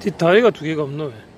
뒷 다리가 두 개가 없노 왜?